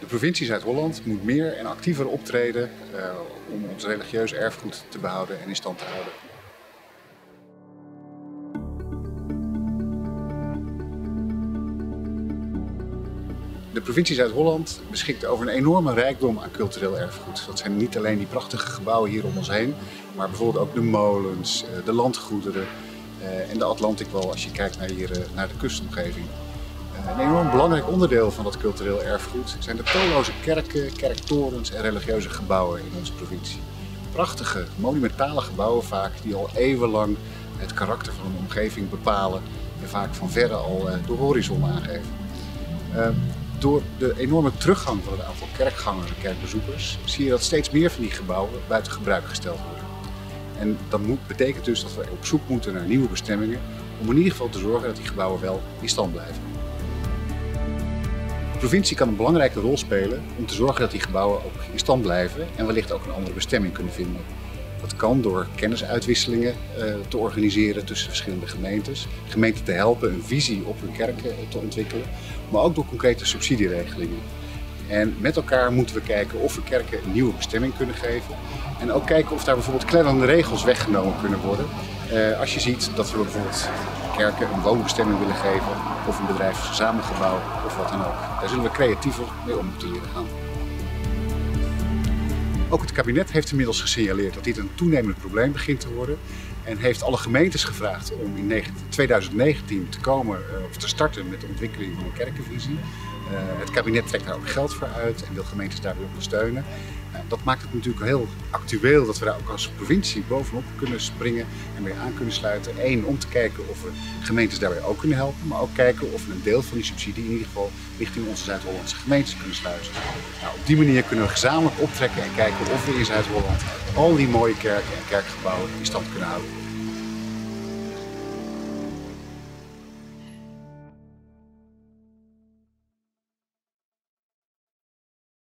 De provincie Zuid-Holland moet meer en actiever optreden uh, om ons religieus erfgoed te behouden en in stand te houden. De provincie Zuid-Holland beschikt over een enorme rijkdom aan cultureel erfgoed. Dat zijn niet alleen die prachtige gebouwen hier om ons heen, maar bijvoorbeeld ook de molens, eh, de landgoederen eh, en de Atlantikwal als je kijkt naar, hier, naar de kustomgeving. Een enorm belangrijk onderdeel van dat cultureel erfgoed zijn de talloze kerken, kerktorens en religieuze gebouwen in onze provincie. Prachtige, monumentale gebouwen vaak die al eeuwenlang het karakter van een omgeving bepalen en vaak van verre al eh, de horizon aangeven. Ehm, door de enorme teruggang van het aantal kerkgangers en kerkbezoekers zie je dat steeds meer van die gebouwen buiten gebruik gesteld worden. En dat moet, betekent dus dat we op zoek moeten naar nieuwe bestemmingen om in ieder geval te zorgen dat die gebouwen wel in stand blijven. De provincie kan een belangrijke rol spelen om te zorgen dat die gebouwen ook in stand blijven en wellicht ook een andere bestemming kunnen vinden. Dat kan door kennisuitwisselingen uh, te organiseren tussen verschillende gemeentes, gemeenten te helpen een visie op hun kerken te ontwikkelen, maar ook door concrete subsidieregelingen. En met elkaar moeten we kijken of we kerken een nieuwe bestemming kunnen geven. En ook kijken of daar bijvoorbeeld klemmende regels weggenomen kunnen worden. Uh, als je ziet dat we bijvoorbeeld kerken een woonbestemming willen geven, of een bedrijfsverzamelgebouw, of wat dan ook. Daar zullen we creatiever mee om moeten leren gaan. Ook het kabinet heeft inmiddels gesignaleerd dat dit een toenemend probleem begint te worden. En heeft alle gemeentes gevraagd om in 2019 te komen eh, of te starten met de ontwikkeling van een kerkenvisie. Eh, het kabinet trekt daar ook geld voor uit en wil gemeentes daarbij ondersteunen. Uh, dat maakt het natuurlijk heel actueel dat we daar ook als provincie bovenop kunnen springen en weer aan kunnen sluiten. Eén, om te kijken of we gemeentes daarbij ook kunnen helpen, maar ook kijken of we een deel van die subsidie in ieder geval richting onze Zuid-Hollandse gemeentes kunnen sluizen. Nou, op die manier kunnen we gezamenlijk optrekken en kijken of we in Zuid-Holland al die mooie kerken en kerkgebouwen in stand kunnen houden.